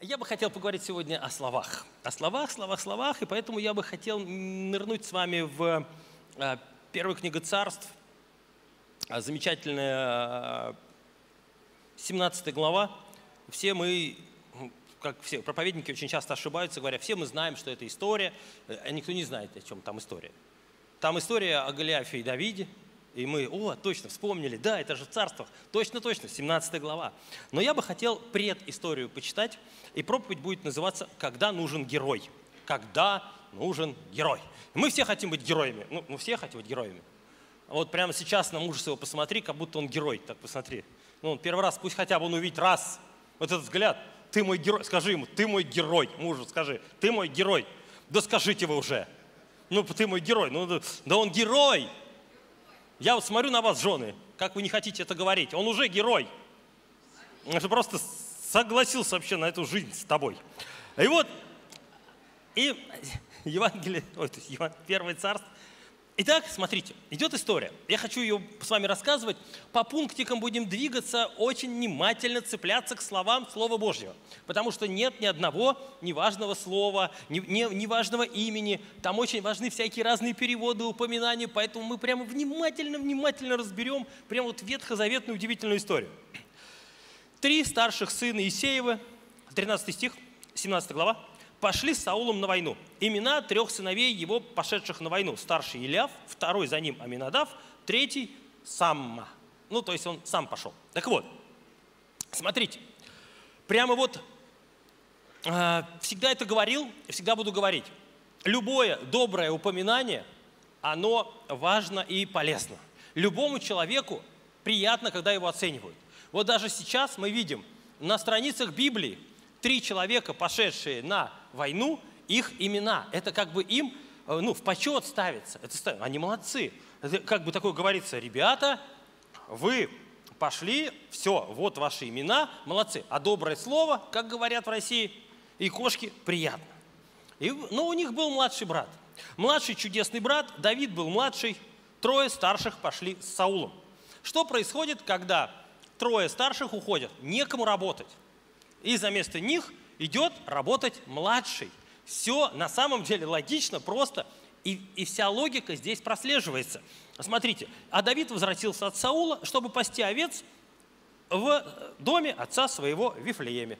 Я бы хотел поговорить сегодня о словах. О словах, словах, словах, и поэтому я бы хотел нырнуть с вами в э, первую книгу царств, а, замечательная 17 э, глава. Все мы, как все проповедники очень часто ошибаются, говоря, все мы знаем, что это история, а никто не знает, о чем там история. Там история о Голиафе и Давиде, и мы, о, точно, вспомнили, да, это же в царствах, точно-точно, 17 глава. Но я бы хотел предысторию почитать, и проповедь будет называться «Когда нужен герой». Когда нужен герой. Мы все хотим быть героями, ну, мы все хотим быть героями. Вот прямо сейчас на мужа своего посмотри, как будто он герой, так посмотри. Ну, он первый раз, пусть хотя бы он увидит раз, вот этот взгляд, ты мой герой, скажи ему, ты мой герой, мужу скажи, ты мой герой. Да скажите вы уже, ну ты мой герой, ну да он герой, я вот смотрю на вас, жены, как вы не хотите это говорить. Он уже герой. Он же просто согласился вообще на эту жизнь с тобой. И вот, и Евангелие, ой, то есть Первое царство, Итак, смотрите, идет история. Я хочу ее с вами рассказывать. По пунктикам будем двигаться, очень внимательно цепляться к словам Слова Божьего. Потому что нет ни одного неважного слова, ни, неважного имени. Там очень важны всякие разные переводы, упоминания. Поэтому мы прямо внимательно-внимательно разберем прямо вот ветхозаветную удивительную историю. Три старших сына Исеева, 13 стих, 17 глава пошли с Саулом на войну. Имена трех сыновей его, пошедших на войну. Старший Иляв, второй за ним Аминадав, третий Самма. Ну, то есть он сам пошел. Так вот, смотрите, прямо вот э, всегда это говорил, всегда буду говорить. Любое доброе упоминание, оно важно и полезно. Любому человеку приятно, когда его оценивают. Вот даже сейчас мы видим на страницах Библии три человека, пошедшие на войну, их имена. Это как бы им э, ну, в почет ставится. Это, они молодцы. Это как бы такое говорится, ребята, вы пошли, все, вот ваши имена, молодцы. А доброе слово, как говорят в России, и кошки приятно. И, но у них был младший брат. Младший чудесный брат, Давид был младший, трое старших пошли с Саулом. Что происходит, когда трое старших уходят? Некому работать. И за место них идет работать младший. Все на самом деле логично, просто, и, и вся логика здесь прослеживается. Смотрите, а Давид возвратился от Саула, чтобы пасти овец в доме отца своего в Вифлееме.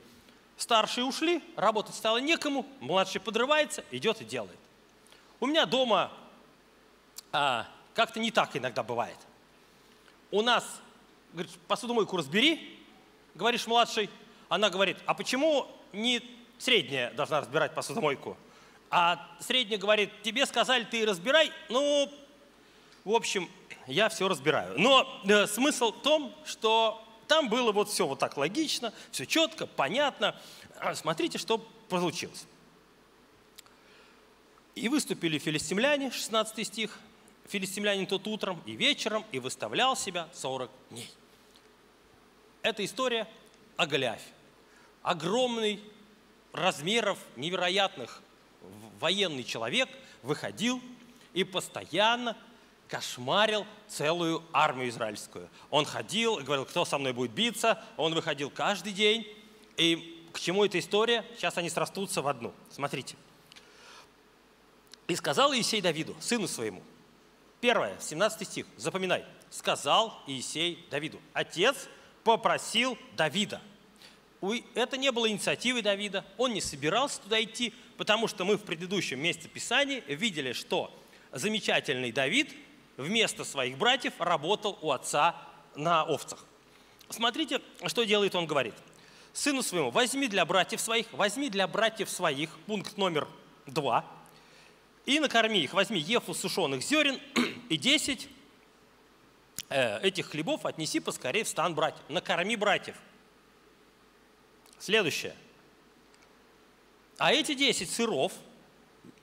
Старшие ушли, работать стало некому, младший подрывается, идет и делает. У меня дома а, как-то не так иногда бывает. У нас, говорит, посудомойку разбери, говоришь младший, она говорит, а почему не средняя должна разбирать посудомойку? А средняя говорит, тебе сказали, ты разбирай, ну, в общем, я все разбираю. Но э, смысл в том, что там было вот все вот так логично, все четко, понятно. А смотрите, что получилось. И выступили филистимляне, 16 стих. Филистимлянин тот утром и вечером и выставлял себя 40 дней. Это история о Голиафе огромный размеров невероятных военный человек выходил и постоянно кошмарил целую армию израильскую. Он ходил и говорил, кто со мной будет биться. Он выходил каждый день. И к чему эта история? Сейчас они срастутся в одну. Смотрите. «И сказал Иисей Давиду, сыну своему». Первое, 17 стих, запоминай. «Сказал Иисей Давиду». Отец попросил Давида – это не было инициативой Давида, он не собирался туда идти, потому что мы в предыдущем месте Писания видели, что замечательный Давид вместо своих братьев работал у отца на овцах. Смотрите, что делает он, говорит. Сыну своему, возьми для братьев своих, возьми для братьев своих, пункт номер два, и накорми их, возьми ефу сушеных зерен и десять э, этих хлебов отнеси поскорее в стан братьев. Накорми братьев – Следующее. А эти 10 сыров,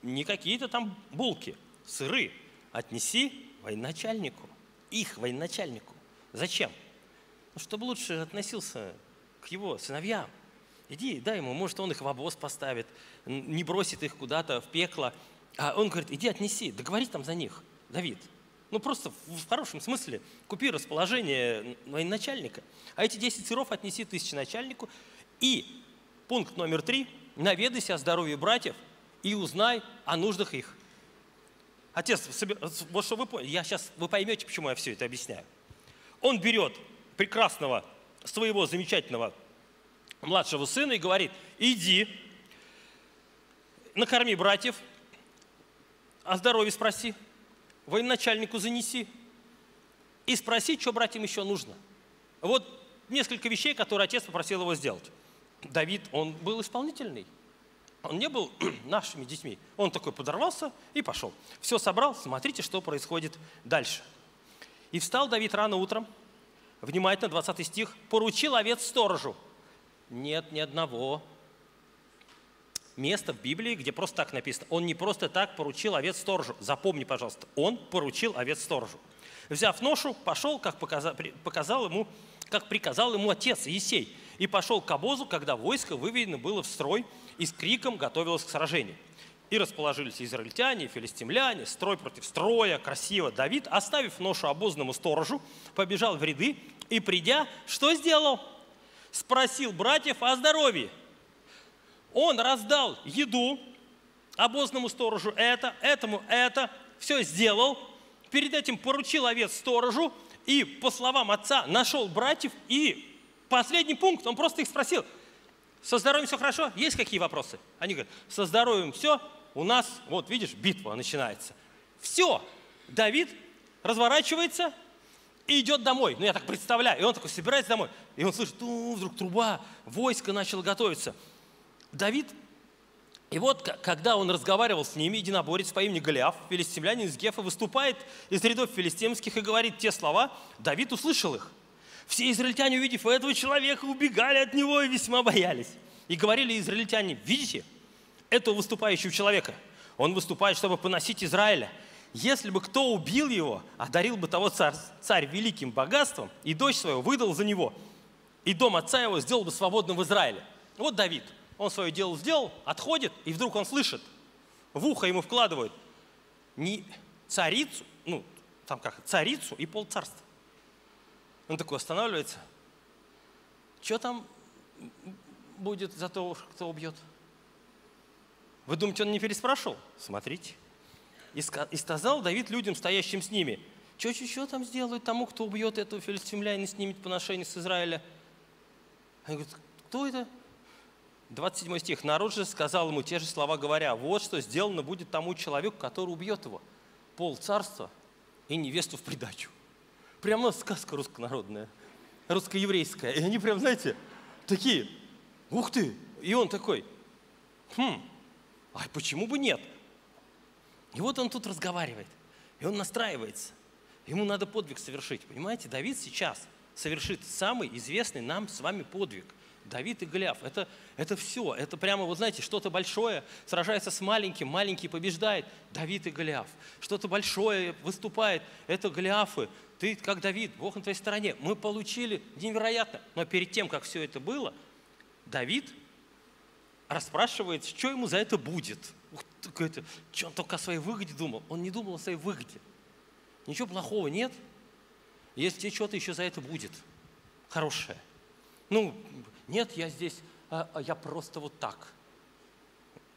не какие-то там булки, сыры, отнеси военачальнику, их военачальнику. Зачем? Ну, чтобы лучше относился к его сыновьям. Иди, дай ему, может, он их в обоз поставит, не бросит их куда-то в пекло. А он говорит, иди отнеси, договорись там за них, Давид. Ну, просто в хорошем смысле купи расположение военачальника. А эти 10 сыров отнеси тысячи начальнику, и Пункт номер три. Наведайся о здоровье братьев и узнай о нуждах их. Отец, вот что вы поняли, я сейчас, вы поймете, почему я все это объясняю. Он берет прекрасного, своего замечательного младшего сына и говорит, иди, накорми братьев, о здоровье спроси, военачальнику занеси и спроси, что братьям еще нужно. Вот несколько вещей, которые отец попросил его сделать. Давид, он был исполнительный. Он не был нашими детьми. Он такой подорвался и пошел. Все собрал, смотрите, что происходит дальше. И встал Давид рано утром, внимательно, 20 стих, поручил овец сторожу. Нет ни одного места в Библии, где просто так написано. Он не просто так поручил овец сторожу. Запомни, пожалуйста, он поручил овец сторожу. Взяв ношу, пошел, как показал, ему, как приказал ему отец Есей и пошел к обозу, когда войско выведено было в строй и с криком готовилось к сражению. И расположились израильтяне, и филистимляне, строй против строя, красиво. Давид, оставив ношу обозному сторожу, побежал в ряды и, придя, что сделал? Спросил братьев о здоровье. Он раздал еду обозному сторожу это, этому это, все сделал. Перед этим поручил овец сторожу и, по словам отца, нашел братьев и Последний пункт, он просто их спросил, со здоровьем все хорошо? Есть какие вопросы? Они говорят, со здоровьем все, у нас, вот видишь, битва начинается. Все, Давид разворачивается и идет домой. Ну, я так представляю. И он такой собирается домой. И он слышит, ну, вдруг труба, войско начало готовиться. Давид, и вот когда он разговаривал с ними, единоборец по имени Голиаф, филистимлянин из Гефа, выступает из рядов филистимских и говорит те слова, Давид услышал их. Все израильтяне, увидев этого человека, убегали от него и весьма боялись. И говорили израильтяне, видите, этого выступающего человека, он выступает, чтобы поносить Израиля. Если бы кто убил его, одарил бы того царь, царь великим богатством, и дочь свою выдал за него, и дом отца его сделал бы свободным в Израиле. Вот Давид, он свое дело сделал, отходит, и вдруг он слышит, в ухо ему вкладывают не царицу, ну, там как, царицу и полцарства. Он такой останавливается. Что там будет за того, кто убьет? Вы думаете, он не переспрашивал? Смотрите. И сказал Давид людям, стоящим с ними, что, там сделают тому, кто убьет этого филистимлянина и снимет поношение с Израиля? Они говорят, кто это? 27 стих. Народ же сказал ему те же слова, говоря, вот что сделано будет тому человеку, который убьет его. Пол царства и невесту в придачу. Прямо сказка руссконародная, русско-еврейская. И они прям, знаете, такие, ух ты! И он такой, хм, а почему бы нет? И вот он тут разговаривает, и он настраивается. Ему надо подвиг совершить. Понимаете, Давид сейчас совершит самый известный нам с вами подвиг. Давид и Голиаф. Это, это все. Это прямо, вот знаете, что-то большое сражается с маленьким, маленький побеждает. Давид и Голиаф. Что-то большое выступает. Это Голиафы. Ты как Давид, Бог на твоей стороне. Мы получили невероятно. Но перед тем, как все это было, Давид расспрашивает, что ему за это будет. Ух, это, что он только о своей выгоде думал. Он не думал о своей выгоде. Ничего плохого нет, если тебе что-то еще за это будет. Хорошее. Ну, нет, я здесь, а, а я просто вот так.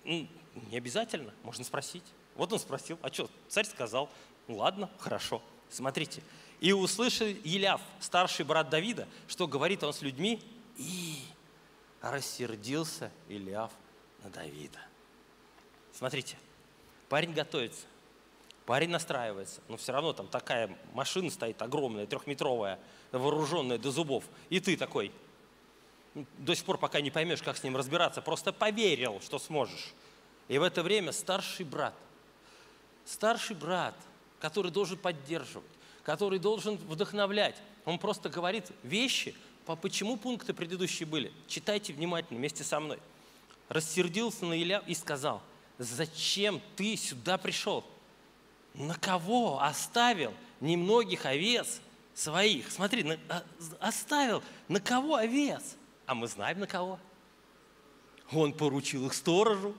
Ну, не обязательно, можно спросить. Вот он спросил, а что, царь сказал, ладно, хорошо. Смотрите, и услышал Еляв, старший брат Давида, что говорит он с людьми, и рассердился Ильяв на Давида. Смотрите, парень готовится, парень настраивается, но все равно там такая машина стоит огромная, трехметровая, вооруженная до зубов, и ты такой, до сих пор пока не поймешь, как с ним разбираться, просто поверил, что сможешь. И в это время старший брат, старший брат, который должен поддерживать, который должен вдохновлять, он просто говорит вещи, по почему пункты предыдущие были. Читайте внимательно вместе со мной. Рассердился на Илья и сказал, зачем ты сюда пришел? На кого оставил немногих овец своих? Смотри, на, а, оставил на кого овец? А мы знаем на кого. Он поручил их сторожу.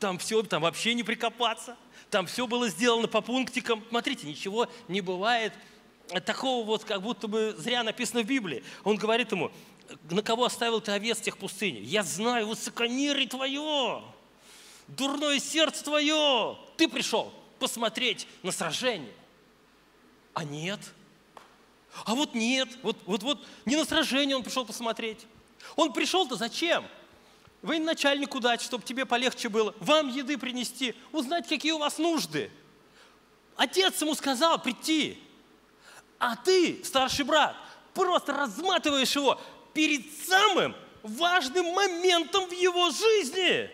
Там все, там вообще не прикопаться. Там все было сделано по пунктикам. Смотрите, ничего не бывает такого вот, как будто бы зря написано в Библии. Он говорит ему, на кого оставил ты овец тех пустыни? Я знаю, высокомерие твое, дурное сердце твое. Ты пришел посмотреть на сражение. А нет. А вот нет. Вот, вот, вот не на сражение он пришел посмотреть. Он пришел-то зачем? Военачальнику дать, чтобы тебе полегче было, вам еды принести, узнать, какие у вас нужды. Отец ему сказал прийти, а ты, старший брат, просто разматываешь его перед самым важным моментом в его жизни.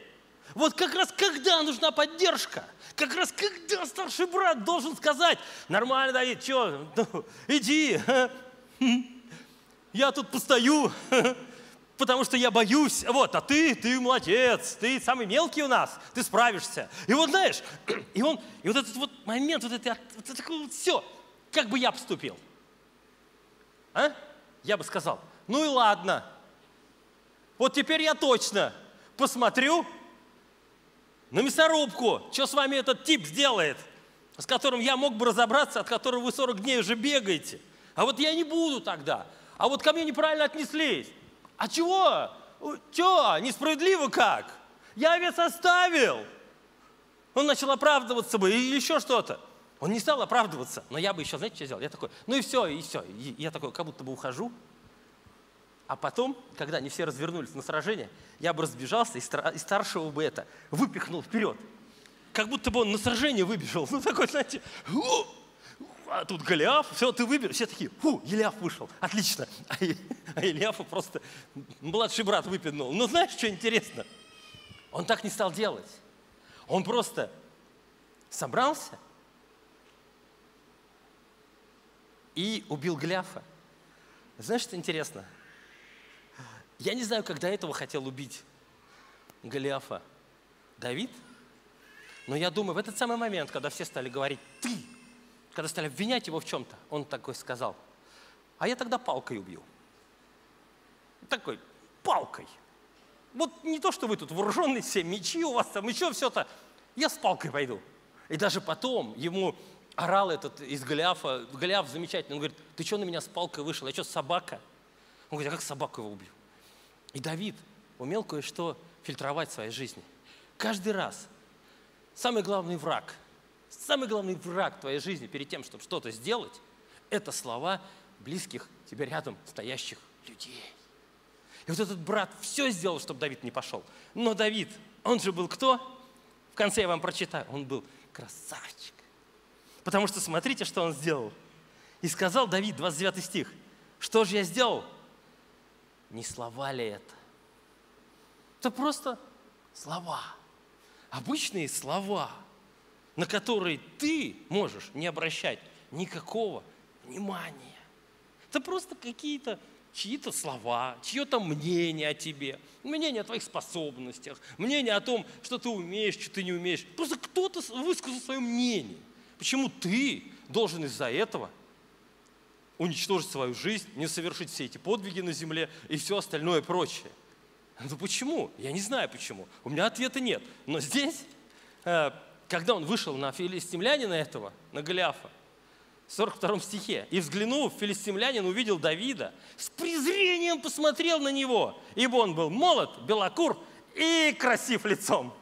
Вот как раз когда нужна поддержка, как раз когда старший брат должен сказать, нормально, Давид, что, ну, иди, я тут постою, потому что я боюсь. Вот, а ты, ты молодец, ты самый мелкий у нас, ты справишься. И вот знаешь, и он, и вот этот вот момент, вот это, вот это вот все, как бы я поступил? А? Я бы сказал, ну и ладно. Вот теперь я точно посмотрю на мясорубку, что с вами этот тип сделает, с которым я мог бы разобраться, от которого вы 40 дней уже бегаете. А вот я не буду тогда. А вот ко мне неправильно отнеслись. А чего? Чего? Несправедливо как? Я овец оставил. Он начал оправдываться бы или еще что-то. Он не стал оправдываться, но я бы еще, знаете, что сделал? Я такой, ну и все, и все. И я такой, как будто бы ухожу. А потом, когда они все развернулись на сражение, я бы разбежался и, и старшего бы это выпихнул вперед. Как будто бы он на сражение выбежал. Ну такой, знаете, а тут Голиаф, все, ты выбер, все такие, фу, Елиаф вышел, отлично. А, а просто младший брат выпинул. Но знаешь, что интересно? Он так не стал делать. Он просто собрался и убил Голиафа. Знаешь, что интересно? Я не знаю, до этого хотел убить Голиафа Давид, но я думаю, в этот самый момент, когда все стали говорить «ты», когда стали обвинять его в чем-то, он такой сказал, а я тогда палкой убью. Такой, палкой. Вот не то, что вы тут вооруженные все, мечи у вас там, еще все-то. Я с палкой пойду. И даже потом ему орал этот из Голиафа, Голиаф замечательный, он говорит, ты что на меня с палкой вышел, я что, собака? Он говорит, а как собаку его убью? И Давид умел кое-что фильтровать в своей жизни. Каждый раз самый главный враг – Самый главный враг твоей жизни перед тем, чтобы что-то сделать, это слова близких тебе рядом стоящих людей. И вот этот брат все сделал, чтобы Давид не пошел. Но Давид, он же был кто? В конце я вам прочитаю. Он был красавчик. Потому что смотрите, что он сделал. И сказал Давид, 29 стих, что же я сделал? Не слова ли это? Это просто слова. Обычные слова – на которые ты можешь не обращать никакого внимания. Это просто какие-то чьи-то слова, чье-то мнение о тебе, мнение о твоих способностях, мнение о том, что ты умеешь, что ты не умеешь. Просто кто-то высказал свое мнение. Почему ты должен из-за этого уничтожить свою жизнь, не совершить все эти подвиги на земле и все остальное прочее? Ну почему? Я не знаю почему. У меня ответа нет. Но здесь э, когда он вышел на филистимлянина этого, на Голиафа, в 42 стихе, и взглянув, филистимлянин увидел Давида, с презрением посмотрел на него, ибо он был молод, белокур и красив лицом.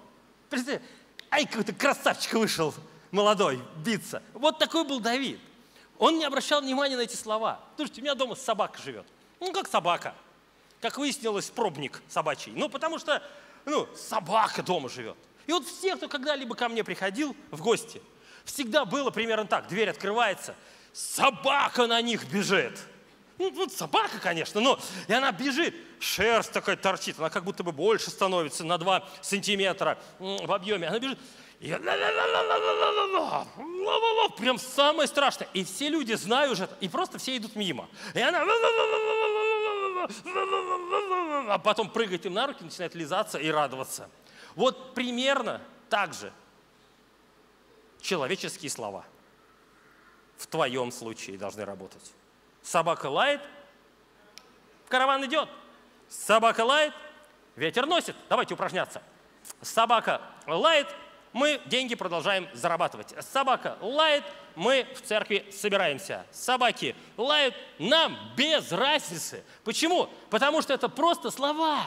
Представьте, ай, какой-то красавчик вышел, молодой, биться. Вот такой был Давид. Он не обращал внимания на эти слова. Слушайте, у меня дома собака живет. Ну, как собака. Как выяснилось, пробник собачий. Ну, потому что, ну, собака дома живет. И вот все, кто когда-либо ко мне приходил в гости, всегда было примерно так. Дверь открывается, собака на них бежит. Ну, вот собака, конечно, но и она бежит, шерсть такая торчит, она как будто бы больше становится на 2 сантиметра в объеме. Она бежит, и прям самое страшное. И все люди знают уже, и просто все идут мимо. И она а потом прыгает им на руки, начинает лизаться и радоваться. Вот примерно так же человеческие слова в твоем случае должны работать. Собака лает, караван идет. Собака лает, ветер носит. Давайте упражняться. Собака лает, мы деньги продолжаем зарабатывать. Собака лает, мы в церкви собираемся. Собаки лают, нам без разницы. Почему? Потому что это просто слова.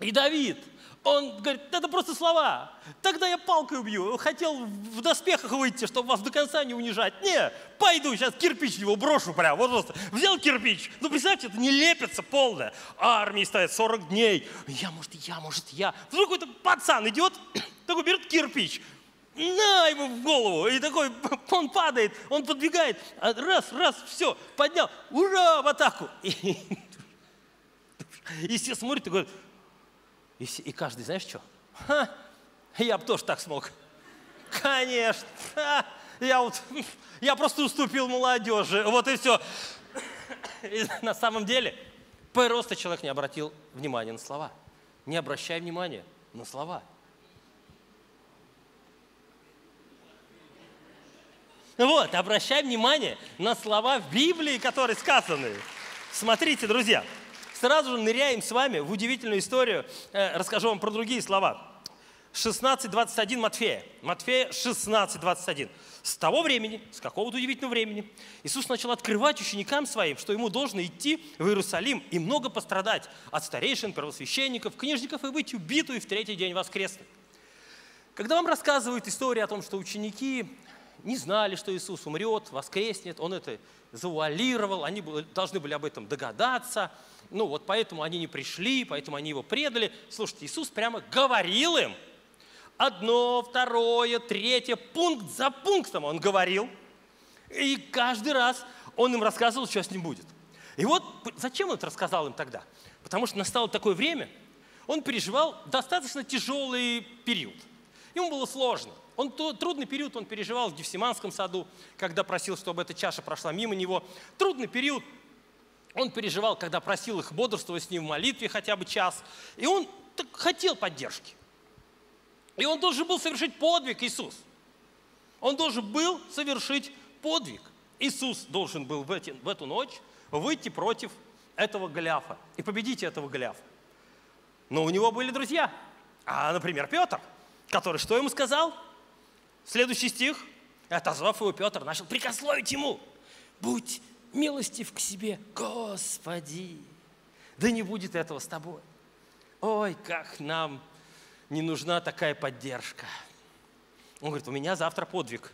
И Давид, он говорит, это просто слова. Тогда я палкой убью. Хотел в доспехах выйти, чтобы вас до конца не унижать. Не, пойду, сейчас кирпич его брошу прямо. Вот просто взял кирпич. Ну, представьте, это не лепится полное. Армии стоят 40 дней. Я, может, я, может, я. Вдруг какой-то пацан идет, такой берет кирпич, на ему в голову. И такой, он падает, он подбегает. А раз, раз, все, поднял. Ура, в атаку. И, и все смотрят и говорят, и, все, и каждый, знаешь что? Ха, я бы тоже так смог. Конечно. Я вот, я просто уступил молодежи. Вот и все. И на самом деле, просто человек не обратил внимания на слова. Не обращай внимания на слова. Вот, обращай внимание на слова в Библии, которые сказаны. Смотрите, друзья, сразу же ныряем с вами в удивительную историю. Э, расскажу вам про другие слова. 16.21 Матфея. Матфея 16.21. С того времени, с какого-то удивительного времени, Иисус начал открывать ученикам своим, что ему должно идти в Иерусалим и много пострадать от старейшин, первосвященников, книжников и быть убиту и в третий день воскреснуть. Когда вам рассказывают историю о том, что ученики не знали, что Иисус умрет, воскреснет, он это завуалировал, они должны были об этом догадаться – ну вот поэтому они не пришли, поэтому они его предали. Слушайте, Иисус прямо говорил им, одно, второе, третье, пункт за пунктом он говорил. И каждый раз он им рассказывал, что с ним будет. И вот зачем он это рассказал им тогда? Потому что настало такое время, он переживал достаточно тяжелый период. Ему было сложно. Он трудный период он переживал в Гефсиманском саду, когда просил, чтобы эта чаша прошла мимо него. Трудный период он переживал, когда просил их бодрствовать с ним в молитве хотя бы час. И он так хотел поддержки. И он должен был совершить подвиг, Иисус. Он должен был совершить подвиг. Иисус должен был в, эти, в эту ночь выйти против этого Голиафа и победить этого Голиафа. Но у него были друзья. А, например, Петр, который что ему сказал? Следующий стих. Отозвав его, Петр начал прикословить ему. Будь милостив к себе. Господи, да не будет этого с тобой. Ой, как нам не нужна такая поддержка. Он говорит, у меня завтра подвиг.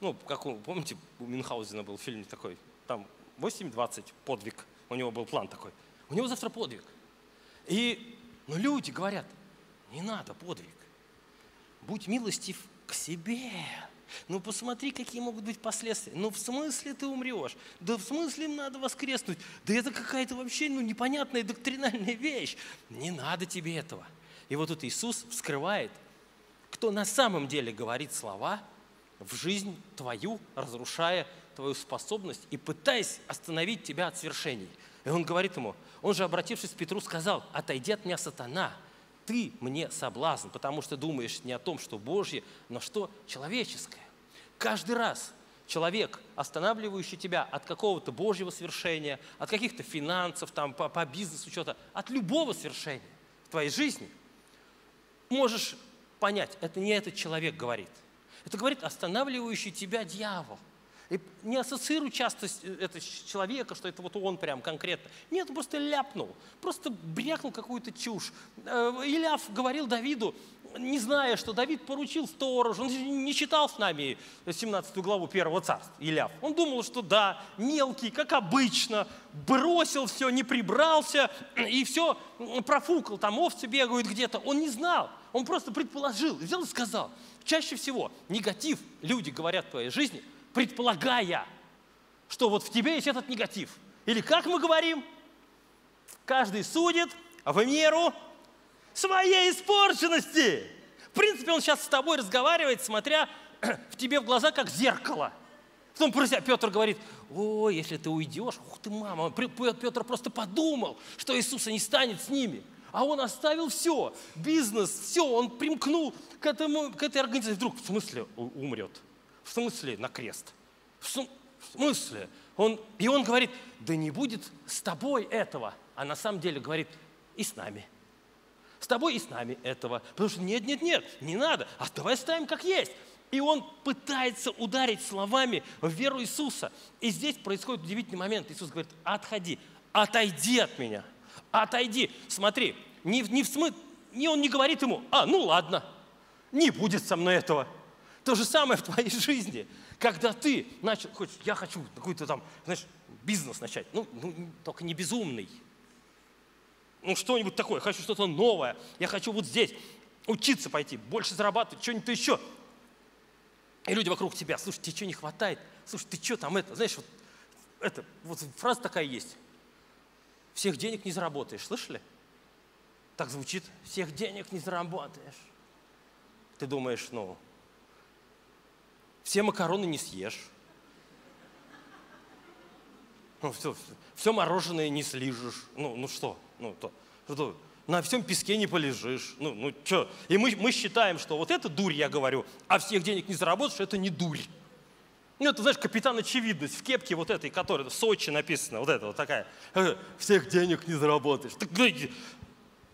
Ну, как у, помните, у Мюнхгаузена был фильм такой, там 8-20 подвиг, у него был план такой. У него завтра подвиг. И ну, люди говорят, не надо подвиг. Будь милостив к себе. Ну посмотри, какие могут быть последствия. Ну в смысле ты умрешь? Да в смысле им надо воскреснуть? Да это какая-то вообще ну, непонятная доктринальная вещь. Не надо тебе этого. И вот тут Иисус вскрывает, кто на самом деле говорит слова в жизнь твою, разрушая твою способность и пытаясь остановить тебя от свершений. И он говорит ему, он же, обратившись к Петру, сказал, отойди от меня, сатана, ты мне соблазн, потому что думаешь не о том, что Божье, но что человеческое. Каждый раз человек, останавливающий тебя от какого-то Божьего свершения, от каких-то финансов, там, по, по бизнесу, что-то, от любого свершения в твоей жизни, можешь понять, это не этот человек говорит. Это говорит останавливающий тебя дьявол – и не ассоциируй часто это человека, что это вот он прям конкретно. Нет, он просто ляпнул, просто брякнул какую-то чушь. Э, Иляв говорил Давиду, не зная, что Давид поручил сторож, он не читал с нами 17 главу первого царства, Иляв. Он думал, что да, мелкий, как обычно, бросил все, не прибрался, и все профукал, там овцы бегают где-то. Он не знал, он просто предположил, взял и сказал. Чаще всего негатив люди говорят в твоей жизни – предполагая, что вот в тебе есть этот негатив. Или как мы говорим, каждый судит в меру своей испорченности. В принципе, он сейчас с тобой разговаривает, смотря в тебе в глаза, как зеркало. Потом Петр говорит, о, если ты уйдешь, ух ты, мама. Петр просто подумал, что Иисуса не станет с ними. А он оставил все, бизнес, все, он примкнул к, этому, к этой организации. Вдруг, в смысле, умрет? В смысле на крест? В смысле? Он, и он говорит, да не будет с тобой этого. А на самом деле говорит, и с нами. С тобой и с нами этого. Потому что нет, нет, нет, не надо. А давай ставим как есть. И он пытается ударить словами в веру Иисуса. И здесь происходит удивительный момент. Иисус говорит, отходи, отойди от меня, отойди. Смотри, не, не в смысле, не, он не говорит ему, а, ну ладно, не будет со мной этого. То же самое в твоей жизни. Когда ты начал, хочешь, я хочу какой-то там, знаешь, бизнес начать, ну, ну только не безумный, ну что-нибудь такое, хочу что-то новое, я хочу вот здесь учиться пойти, больше зарабатывать, что-нибудь еще. И люди вокруг тебя, слушай, тебе что не хватает? Слушай, ты что там это, знаешь, вот это, вот фраза такая есть. Всех денег не заработаешь, слышали? Так звучит, всех денег не заработаешь. Ты думаешь, ну, все макароны не съешь. Ну, все, все мороженое не слижешь. Ну, ну что? Ну, то, что, на всем песке не полежишь. Ну, ну что? И мы, мы считаем, что вот это дурь, я говорю, а всех денег не заработаешь, это не дурь. Ну, это, знаешь, капитан очевидность в кепке вот этой, которая в Сочи написана, вот эта вот такая. «Э, всех денег не заработаешь. Так, ну,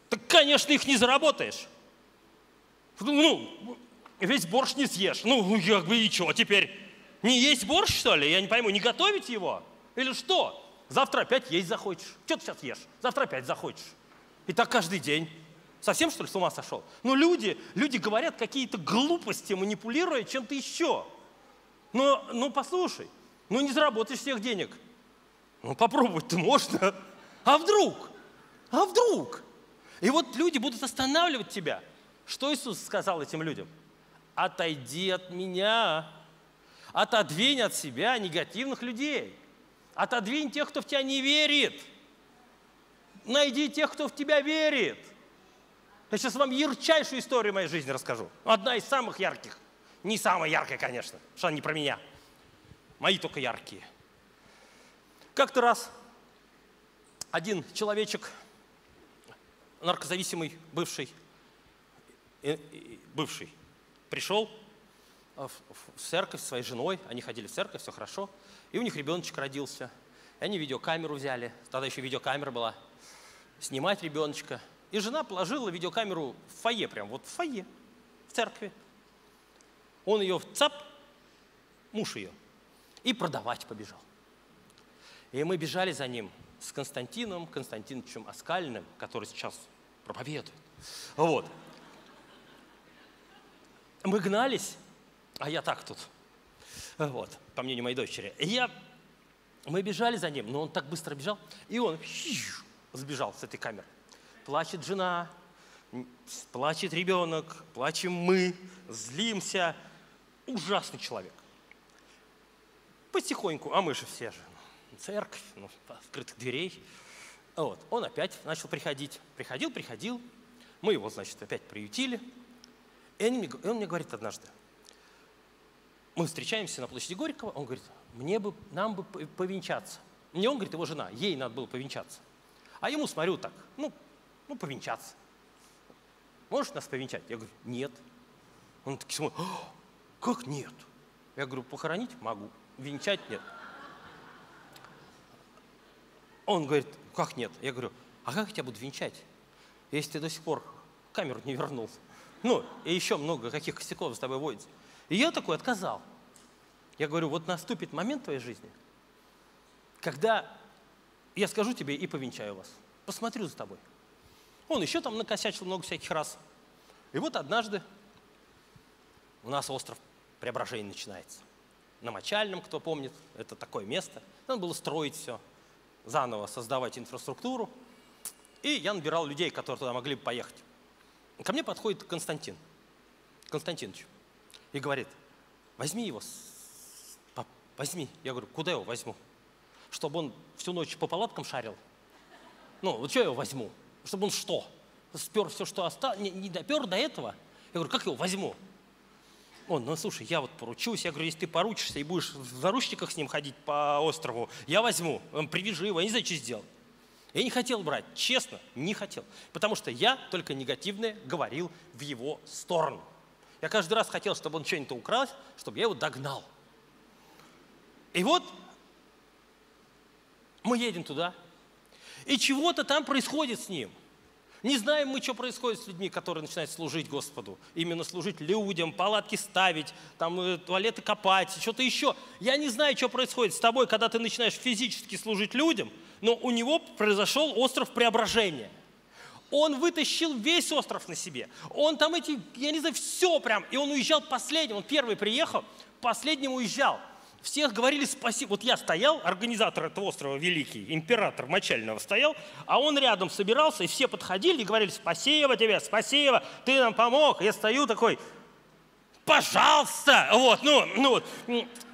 так конечно, их не заработаешь. Ну, весь борщ не съешь. Ну, как бы и что теперь? Не есть борщ, что ли? Я не пойму, не готовить его? Или что? Завтра опять есть захочешь. Что ты сейчас ешь? Завтра опять захочешь. И так каждый день. Совсем, что ли, с ума сошел? Ну, люди, люди говорят какие-то глупости, манипулируя чем-то еще. Но, ну, послушай, ну, не заработаешь всех денег. Ну, попробовать-то можно. А вдруг? А вдруг? И вот люди будут останавливать тебя. Что Иисус сказал этим людям? Отойди от меня. Отодвинь от себя негативных людей. Отодвинь тех, кто в тебя не верит. Найди тех, кто в тебя верит. Я сейчас вам ярчайшую историю моей жизни расскажу. Одна из самых ярких. Не самая яркая, конечно, что она не про меня. Мои только яркие. Как-то раз один человечек, наркозависимый, бывший, бывший, пришел в церковь с своей женой, они ходили в церковь, все хорошо, и у них ребеночек родился. И они видеокамеру взяли, тогда еще видеокамера была, снимать ребеночка. И жена положила видеокамеру в фойе, прям вот в фойе, в церкви. Он ее цап, муж ее, и продавать побежал. И мы бежали за ним с Константином Константиновичем Аскальным, который сейчас проповедует. Вот. Мы гнались, а я так тут, вот, по мнению моей дочери. Я, мы бежали за ним, но он так быстро бежал, и он сбежал с этой камеры. Плачет жена, плачет ребенок, плачем мы, злимся. Ужасный человек. Потихоньку, а мы же все же, церковь, ну, открытых дверей. Вот. Он опять начал приходить. Приходил, приходил. Мы его, значит, опять приютили. И он мне, и он мне говорит однажды, мы встречаемся на площади Горького, он говорит, мне бы, нам бы повенчаться. Не он говорит, его жена, ей надо было повенчаться. А ему смотрю так, ну, ну повенчаться. Можешь нас повенчать? Я говорю, нет. Он такой смотрит, как нет? Я говорю, похоронить могу, венчать нет. Он говорит, как нет? Я говорю, а как я тебя буду венчать, если ты до сих пор камеру не вернул? Ну, и еще много каких косяков с тобой водится. И я такой отказал. Я говорю, вот наступит момент в твоей жизни, когда я скажу тебе и повенчаю вас. Посмотрю за тобой. Он еще там накосячил много всяких раз. И вот однажды у нас остров Преображения начинается. На Мочальном, кто помнит, это такое место. Надо было строить все, заново создавать инфраструктуру. И я набирал людей, которые туда могли бы поехать. Ко мне подходит Константин, Константинович, и говорит, возьми его, возьми. Я говорю, куда его возьму? чтобы он всю ночь по палаткам шарил? Ну, вот что я его возьму? Чтобы он что? Спер все, что осталось? Не, не допер до этого? Я говорю, как его возьму? Он, ну слушай, я вот поручусь, я говорю, если ты поручишься и будешь в наручниках с ним ходить по острову, я возьму, привяжи его, я не знаю, что сделал. Я не хотел брать, честно, не хотел. Потому что я только негативное говорил в его сторону. Я каждый раз хотел, чтобы он что-нибудь украл, чтобы я его догнал. И вот мы едем туда, и чего-то там происходит с ним. Не знаем мы, что происходит с людьми, которые начинают служить Господу. Именно служить людям, палатки ставить, там э, туалеты копать, что-то еще. Я не знаю, что происходит с тобой, когда ты начинаешь физически служить людям, но у него произошел остров преображения. Он вытащил весь остров на себе. Он там эти, я не знаю, все прям. И он уезжал последним. Он первый приехал, последним уезжал. Всех говорили спасибо. Вот я стоял, организатор этого острова великий, император Мочального стоял, а он рядом собирался, и все подходили и говорили, спасибо тебе, спасибо, ты нам помог. Я стою такой, пожалуйста, вот, ну, ну, вот,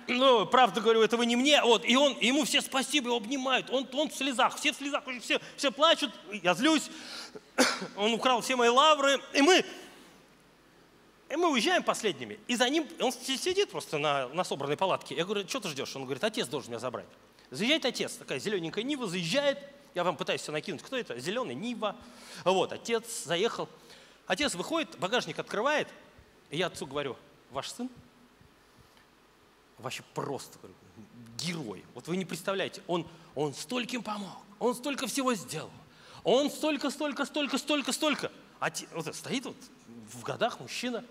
ну, правда говорю, этого не мне, вот, и он, ему все спасибо, его обнимают, он, он в слезах, все в слезах, все, все плачут, я злюсь, он украл все мои лавры, и мы и мы уезжаем последними, и за ним, он сидит просто на, на собранной палатке. Я говорю, что ты ждешь? Он говорит, отец должен меня забрать. Заезжает отец, такая зелененькая Нива, заезжает, я вам пытаюсь все накинуть, кто это? Зеленый, Нива. Вот, отец заехал. Отец выходит, багажник открывает, и я отцу говорю, ваш сын? Вообще просто, герой. Вот вы не представляете, он, он стольким помог, он столько всего сделал. Он столько, столько, столько, столько, столько. А вот стоит вот в годах мужчина,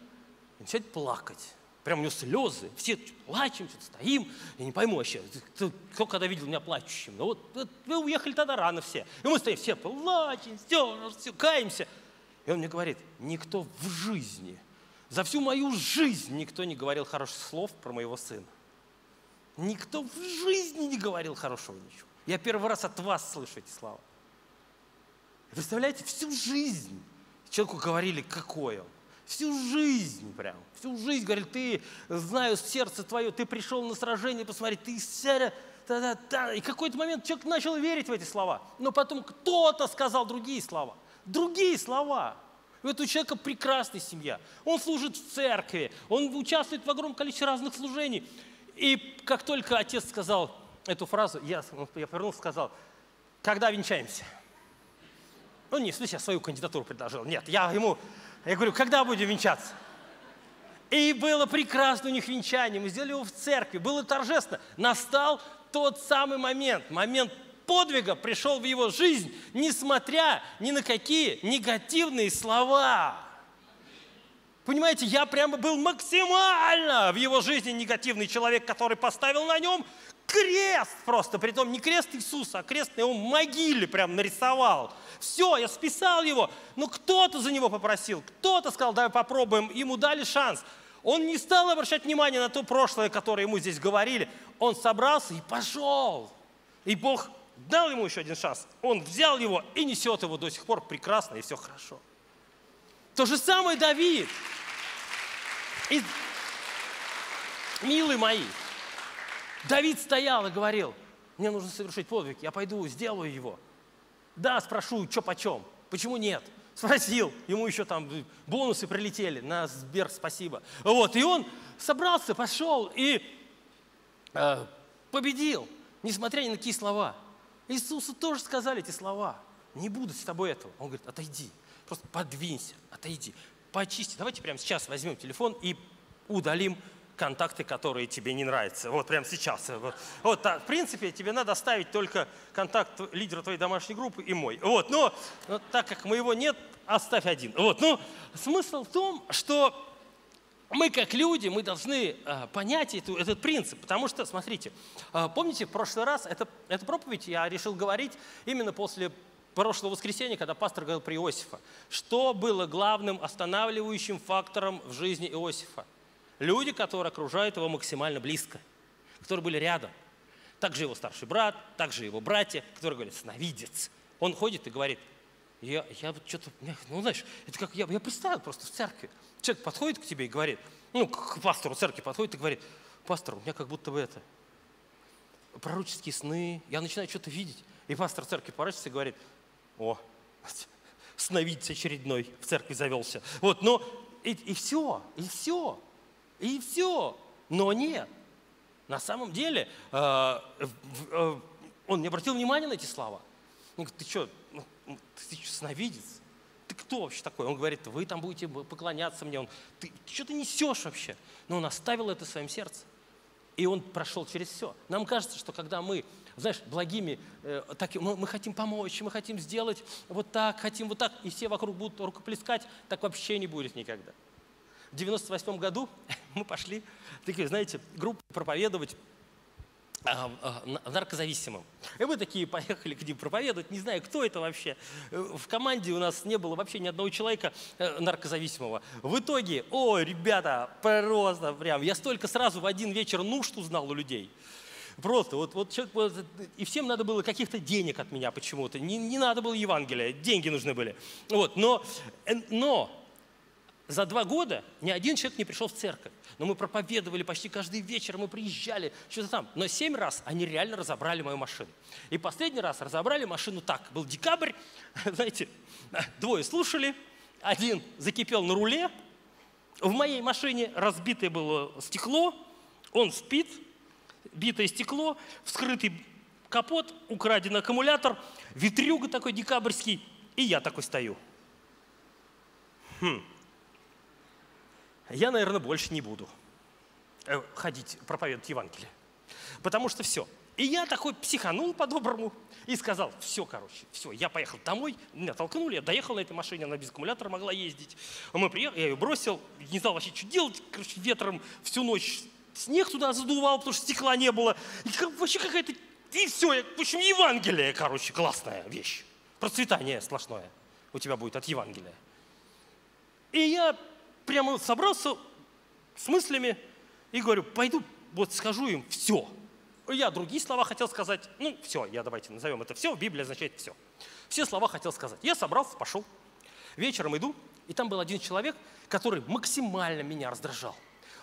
начинает плакать. Прям у него слезы, все плачем, что-то стоим. Я не пойму вообще, кто, кто когда видел меня плачущим. Ну вот вы уехали тогда рано все. И мы стоим, все плачем, все, все, каемся. И он мне говорит, никто в жизни, за всю мою жизнь никто не говорил хороших слов про моего сына. Никто в жизни не говорил хорошего ничего. Я первый раз от вас слышу эти слова. Представляете, всю жизнь человеку говорили, какой он. Всю жизнь прям, всю жизнь, говорит, ты, знаю сердце твое, ты пришел на сражение посмотреть, ты серя, та -та -та. И какой-то момент человек начал верить в эти слова. Но потом кто-то сказал другие слова. Другие слова. У этого человека прекрасная семья. Он служит в церкви, он участвует в огромном количестве разных служений. И как только отец сказал эту фразу, я, я повернулся и сказал, когда венчаемся? Ну, не, смысле, я свою кандидатуру предложил. Нет, я ему, я говорю, когда будем венчаться? И было прекрасно у них венчание, мы сделали его в церкви, было торжественно. Настал тот самый момент, момент подвига пришел в его жизнь, несмотря ни на какие негативные слова. Понимаете, я прямо был максимально в его жизни негативный человек, который поставил на нем крест просто, притом не крест Иисуса, а крест на его могиле прям нарисовал. Все, я списал его, но кто-то за него попросил, кто-то сказал, давай попробуем, ему дали шанс. Он не стал обращать внимание на то прошлое, которое ему здесь говорили. Он собрался и пошел. И Бог дал ему еще один шанс. Он взял его и несет его до сих пор прекрасно, и все хорошо. То же самое Давид. И, милые мои, Давид стоял и говорил, мне нужно совершить подвиг, я пойду, сделаю его. Да, спрошу, что почем, почему нет? Спросил, ему еще там бонусы прилетели на Сбер, спасибо. Вот, и он собрался, пошел и э, победил, несмотря ни на какие слова. Иисусу тоже сказали эти слова. Не буду с тобой этого. Он говорит, отойди, просто подвинься, отойди, почисти. Давайте прямо сейчас возьмем телефон и удалим контакты, которые тебе не нравятся. Вот прямо сейчас. Вот, вот так. в принципе, тебе надо оставить только контакт лидера твоей домашней группы и мой. Вот, но, но так как моего нет, оставь один. Вот, но смысл в том, что мы как люди, мы должны э, понять эту, этот принцип, потому что, смотрите, э, помните, в прошлый раз, это, эту проповедь я решил говорить именно после прошлого воскресенья, когда пастор говорил про Иосифа. Что было главным останавливающим фактором в жизни Иосифа? Люди, которые окружают его максимально близко, которые были рядом. Также его старший брат, также его братья, которые говорят, сновидец. Он ходит и говорит, я, я вот что-то, ну знаешь, это как я, я представил просто в церкви. Человек подходит к тебе и говорит, ну, к пастору церкви подходит и говорит, пастор, у меня как будто бы это, пророческие сны, я начинаю что-то видеть. И пастор церкви поворачивается и говорит, о, сновидец очередной в церкви завелся. Вот, но и, и все, и все. И все. Но нет. На самом деле э, э, он не обратил внимания на эти слова. Он говорит, ты что, ну, ты что, сновидец? Ты кто вообще такой? Он говорит, вы там будете поклоняться мне. Он, ты, ты что ты несешь вообще? Но он оставил это в своем сердце. И он прошел через все. Нам кажется, что когда мы знаешь, благими, э, так, мы, мы хотим помочь, мы хотим сделать вот так, хотим вот так, и все вокруг будут рукоплескать, так вообще не будет никогда. В 98 году мы пошли, такие, знаете, группу проповедовать а, а, наркозависимым. И мы такие поехали к ним проповедовать, не знаю, кто это вообще. Э, в команде у нас не было вообще ни одного человека э, наркозависимого. В итоге, о, ребята, просто прям, я столько сразу в один вечер нужд узнал у людей. Просто вот, вот, вот и всем надо было каких-то денег от меня почему-то. Не, не надо было Евангелия, деньги нужны были. Вот, но, э, но за два года ни один человек не пришел в церковь. Но мы проповедовали почти каждый вечер, мы приезжали, что-то там. Но семь раз они реально разобрали мою машину. И последний раз разобрали машину так. Был декабрь, знаете, двое слушали, один закипел на руле, в моей машине разбитое было стекло, он спит, битое стекло, вскрытый капот, украденный аккумулятор, ветрюга такой декабрьский, и я такой стою. Хм я, наверное, больше не буду э, ходить, проповедовать Евангелие. Потому что все. И я такой психанул по-доброму и сказал, все, короче, все, я поехал домой, меня толкнули, я доехал на этой машине, она без аккумулятора могла ездить. Мы приехали, я ее бросил, не знал вообще, что делать, короче, ветром всю ночь снег туда задувал, потому что стекла не было. И как, вообще какая-то... И все, в общем, Евангелие, короче, классная вещь. Процветание сплошное у тебя будет от Евангелия. И я прямо собрался с мыслями и говорю, пойду вот скажу им все. Я другие слова хотел сказать. Ну, все, я давайте назовем это все. В Библии означает все. Все слова хотел сказать. Я собрался, пошел. Вечером иду, и там был один человек, который максимально меня раздражал.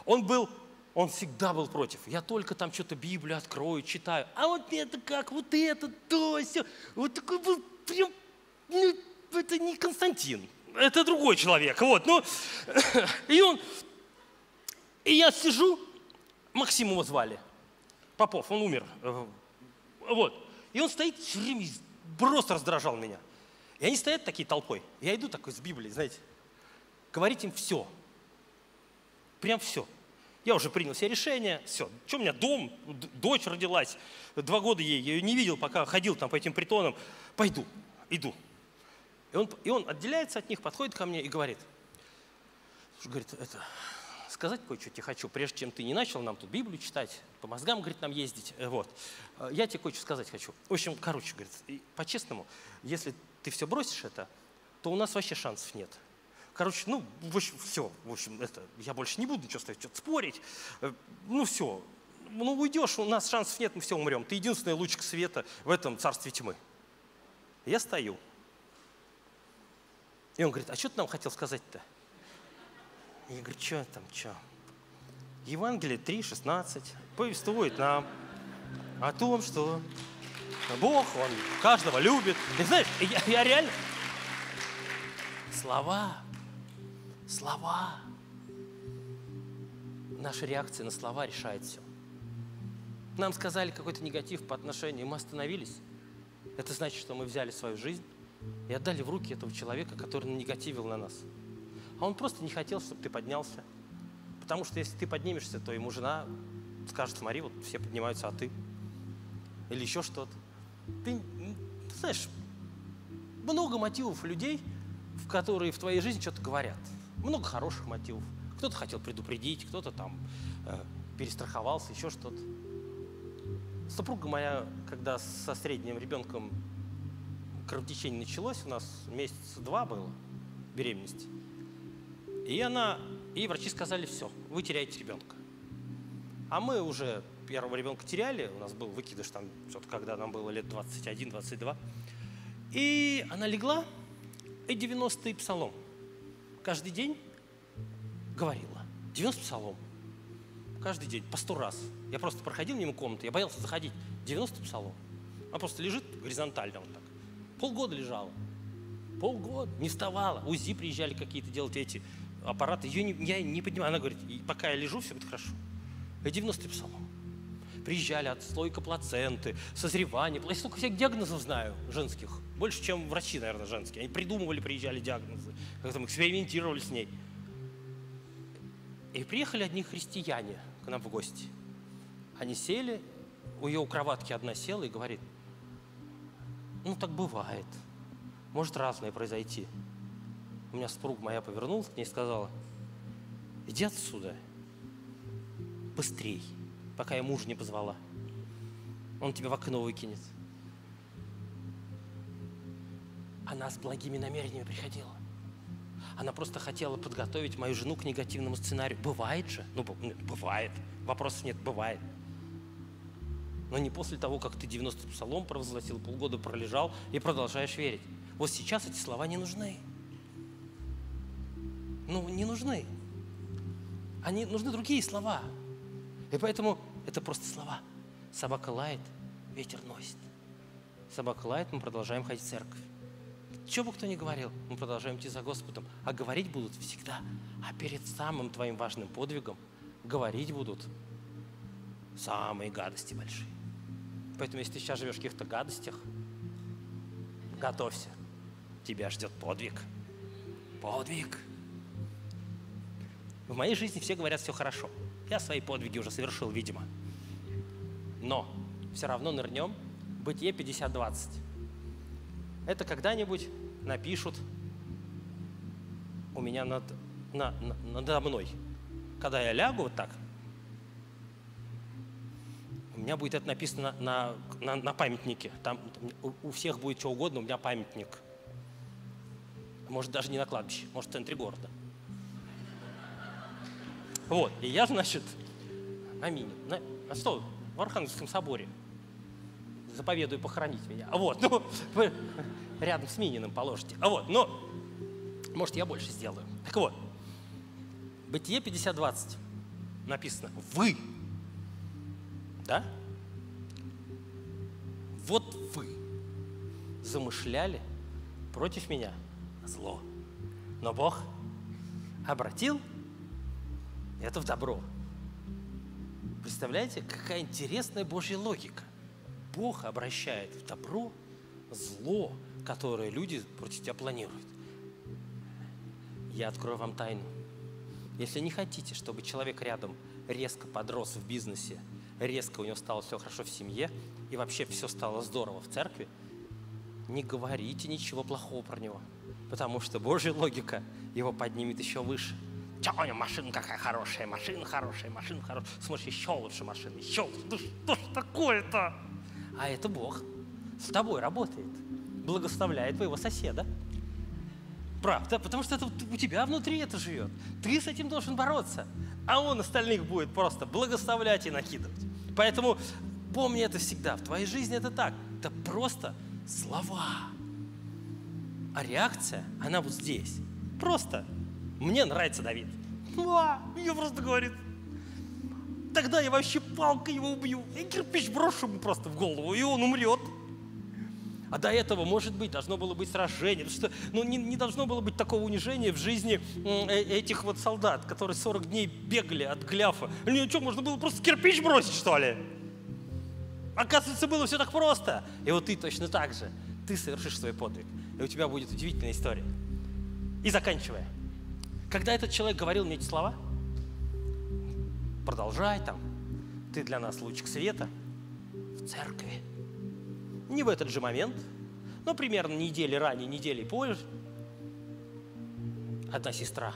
Он был, он всегда был против. Я только там что-то Библию открою, читаю. А вот это как, вот это, то, все. Вот такой был прям, ну, это не Константин это другой человек. Вот, ну, и он, и я сижу, Максимова звали, Попов, он умер. Вот. И он стоит все время, просто раздражал меня. И они стоят такие толпой. Я иду такой с Библией, знаете, говорить им все. Прям все. Я уже принял все решения, все. Что у меня дом, дочь родилась, два года ей, я ее не видел, пока ходил там по этим притонам. Пойду, иду. И он, и он отделяется от них, подходит ко мне и говорит, говорит, это, сказать кое-что тебе хочу, прежде чем ты не начал нам тут Библию читать, по мозгам, говорит, нам ездить, э, вот. Э, я тебе кое-что сказать хочу. В общем, короче, говорит, по-честному, если ты все бросишь это, то у нас вообще шансов нет. Короче, ну, в общем, все, в общем, это, я больше не буду ничего ставить, что-то спорить. Э, ну, все, ну, уйдешь, у нас шансов нет, мы все умрем. Ты единственный лучик света в этом царстве тьмы. Я стою, и он говорит, а что ты нам хотел сказать-то? Я говорю, что там, что? Евангелие 3.16 повествует нам о том, что Бог, Он каждого любит. И знаешь, я, я реально... Слова, слова. Наша реакция на слова решает все. Нам сказали какой-то негатив по отношению, мы остановились. Это значит, что мы взяли свою жизнь и отдали в руки этого человека, который негативил на нас. А он просто не хотел, чтобы ты поднялся. Потому что если ты поднимешься, то ему жена скажет, смотри, вот все поднимаются, а ты? Или еще что-то. Ты, ты знаешь, много мотивов людей, в которые в твоей жизни что-то говорят. Много хороших мотивов. Кто-то хотел предупредить, кто-то там э, перестраховался, еще что-то. Супруга моя, когда со средним ребенком кровотечение началось, у нас месяц два было беременности. И она, и врачи сказали, все, вы теряете ребенка. А мы уже первого ребенка теряли, у нас был выкидыш там, что-то когда нам было лет 21-22. И она легла, и 90-й псалом. Каждый день говорила. 90 псалом. Каждый день, по сто раз. Я просто проходил мимо комнаты, я боялся заходить. 90 псалом. Она просто лежит горизонтально вот так. Полгода лежала. Полгода. Не вставала. УЗИ приезжали какие-то делать эти аппараты. Ее не, я не понимаю. Она говорит, пока я лежу, все будет хорошо. И 90 псалом. Приезжали от слойка плаценты, созревания. Я столько всех диагнозов знаю женских. Больше, чем врачи, наверное, женские. Они придумывали, приезжали диагнозы. Как там экспериментировали с ней. И приехали одни христиане к нам в гости. Они сели у ее кроватки одна села и говорит, ну так бывает, может разное произойти. У меня супруг моя повернулась к ней и сказала, иди отсюда, быстрей, пока я мужа не позвала. Он тебя в окно выкинет. Она с благими намерениями приходила. Она просто хотела подготовить мою жену к негативному сценарию. Бывает же? Ну, бывает. Вопросов нет, бывает. Но не после того, как ты 90 псалом провозгласил, полгода пролежал и продолжаешь верить. Вот сейчас эти слова не нужны. Ну, не нужны. Они нужны другие слова. И поэтому это просто слова. Собака лает, ветер носит. Собака лает, мы продолжаем ходить в церковь. Что бы кто ни говорил, мы продолжаем идти за Господом. А говорить будут всегда. А перед самым твоим важным подвигом говорить будут самые гадости большие. Поэтому, если ты сейчас живешь в каких-то гадостях, готовься. Тебя ждет подвиг. Подвиг. В моей жизни все говорят, все хорошо. Я свои подвиги уже совершил, видимо. Но все равно нырнем. Бытие 50-20 это когда-нибудь напишут у меня над, на, на, надо мной. Когда я лягу вот так, у меня будет это написано на, на, на памятнике. Там у, у всех будет что угодно, у меня памятник. Может, даже не на кладбище, может, в центре города. Вот, и я, значит, на мини, на, на что, в Архангельском соборе – заповедую похоронить меня. А вот, ну, вы рядом с Мининым положите. А вот, ну, может, я больше сделаю. Так вот, Бытие 50.20 написано «Вы». Да? Вот вы замышляли против меня зло. Но Бог обратил это в добро. Представляете, какая интересная Божья логика. Бог обращает в добро зло, которое люди против тебя планируют. Я открою вам тайну. Если не хотите, чтобы человек рядом резко подрос в бизнесе, резко у него стало все хорошо в семье, и вообще все стало здорово в церкви, не говорите ничего плохого про него. Потому что Божья логика его поднимет еще выше. Него машина какая хорошая, машина хорошая, машина хорошая. Смотришь, еще лучше машина, еще лучше. Да что ж такое-то? А это Бог с тобой работает, благословляет твоего соседа. Правда, потому что это у тебя внутри это живет. Ты с этим должен бороться. А он остальных будет просто благословлять и накидывать. Поэтому помни это всегда. В твоей жизни это так. Это просто слова. А реакция, она вот здесь. Просто. Мне нравится Давид. А, я просто говорит, Тогда я вообще палкой его убью. Я кирпич брошу ему просто в голову, и он умрет. А до этого, может быть, должно было быть сражение. Потому что ну, не, не должно было быть такого унижения в жизни э, этих вот солдат, которые 40 дней бегали от гляфа. Ну что, можно было просто кирпич бросить, что ли? Оказывается, было все так просто. И вот ты точно так же. Ты совершишь свой подвиг. И у тебя будет удивительная история. И заканчивая. Когда этот человек говорил мне эти слова – продолжай там, ты для нас лучик света в церкви. Не в этот же момент, но примерно недели ранее, недели позже, одна сестра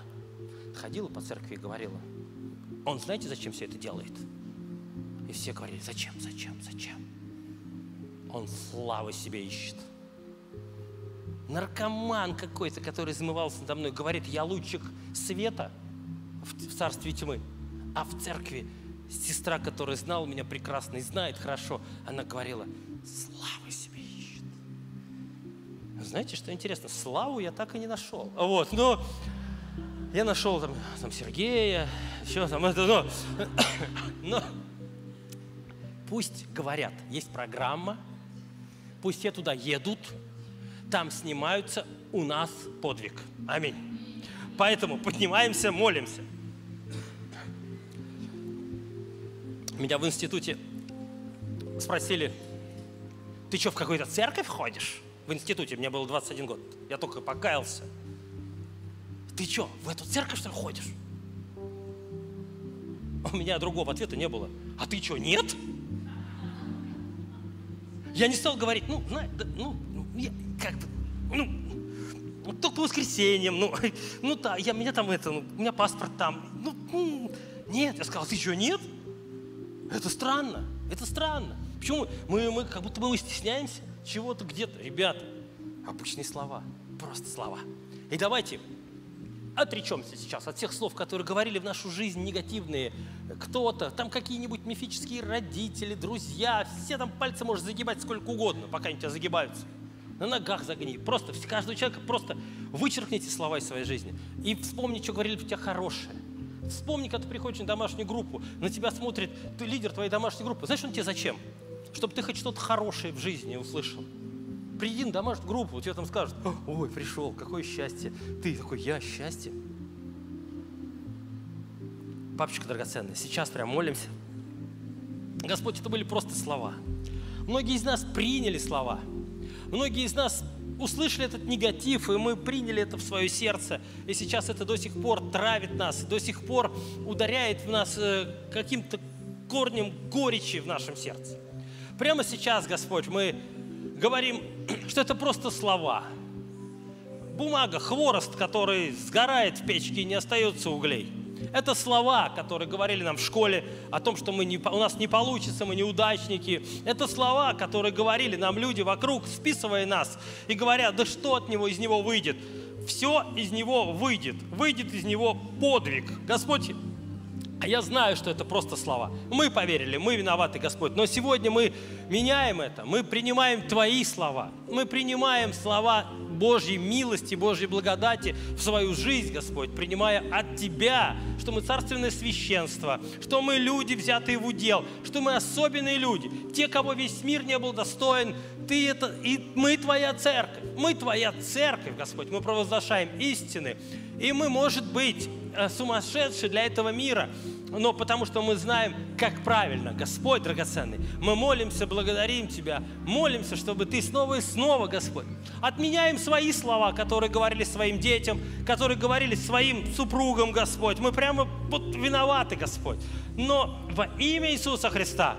ходила по церкви и говорила, он знаете, зачем все это делает? И все говорили, зачем, зачем, зачем? Он славы себе ищет. Наркоман какой-то, который замывался надо мной, говорит, я лучик света в царстве тьмы. А в церкви сестра, которая знала меня прекрасно и знает хорошо, она говорила, славы себе ищет. Знаете, что интересно? Славу я так и не нашел. Вот, но я нашел там, там Сергея, еще там это, но, но пусть говорят, есть программа, пусть все туда едут, там снимаются, у нас подвиг. Аминь. Поэтому поднимаемся, молимся. Меня в институте спросили, ты что, в какую-то церковь ходишь? В институте, мне было 21 год, я только покаялся. Ты что, в эту церковь, что ли, ходишь? У меня другого ответа не было. А ты что, нет? Я не стал говорить, ну, знаешь, ну, я как-то, ну, только воскресеньем, ну, ну да, я, меня там это, ну, у меня паспорт там, ну, ну, нет, я сказал, ты что, нет? Это странно, это странно. Почему мы, мы как будто бы мы стесняемся чего-то где-то? Ребята, обычные слова, просто слова. И давайте отречемся сейчас от всех слов, которые говорили в нашу жизнь негативные. Кто-то, там какие-нибудь мифические родители, друзья, все там пальцы можешь загибать сколько угодно, пока они тебя загибаются. На ногах загни. Просто каждого человека просто вычеркните слова из своей жизни. И вспомни, что говорили про тебя хорошее. Вспомни, когда ты приходишь на домашнюю группу, на тебя смотрит ты лидер твоей домашней группы. Знаешь, он тебе зачем? Чтобы ты хоть что-то хорошее в жизни услышал. Приди на домашнюю группу, тебе там скажут, ой, пришел, какое счастье. Ты такой, я счастье. Папочка драгоценный, сейчас прям молимся. Господь, это были просто слова. Многие из нас приняли слова. Многие из нас услышали этот негатив, и мы приняли это в свое сердце. И сейчас это до сих пор травит нас, до сих пор ударяет в нас э, каким-то корнем горечи в нашем сердце. Прямо сейчас, Господь, мы говорим, что это просто слова. Бумага, хворост, который сгорает в печке и не остается углей. Это слова, которые говорили нам в школе о том, что мы не, у нас не получится, мы неудачники. Это слова, которые говорили нам люди вокруг, списывая нас и говоря, да что от него из него выйдет? Все из него выйдет. Выйдет из него подвиг. Господь, я знаю, что это просто слова. Мы поверили, мы виноваты, Господь. Но сегодня мы меняем это. Мы принимаем Твои слова. Мы принимаем слова Божьей милости, Божьей благодати в свою жизнь, Господь, принимая от Тебя, что мы царственное священство, что мы люди, взятые в удел, что мы особенные люди, те, кого весь мир не был достоин, Ты это, и мы Твоя церковь, мы Твоя церковь, Господь, мы провозглашаем истины, и мы, может быть, Э, сумасшедший для этого мира, но потому что мы знаем, как правильно. Господь драгоценный, мы молимся, благодарим Тебя, молимся, чтобы Ты снова и снова, Господь, отменяем свои слова, которые говорили своим детям, которые говорили своим супругам, Господь. Мы прямо вот виноваты, Господь. Но во имя Иисуса Христа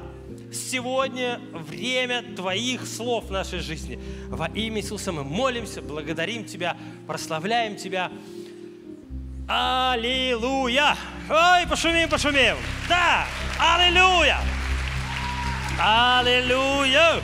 сегодня время Твоих слов в нашей жизни. Во имя Иисуса мы молимся, благодарим Тебя, прославляем Тебя. Аллилуйя! Ой, пошумим, пошумим! Да! Аллилуйя! Аллилуйя!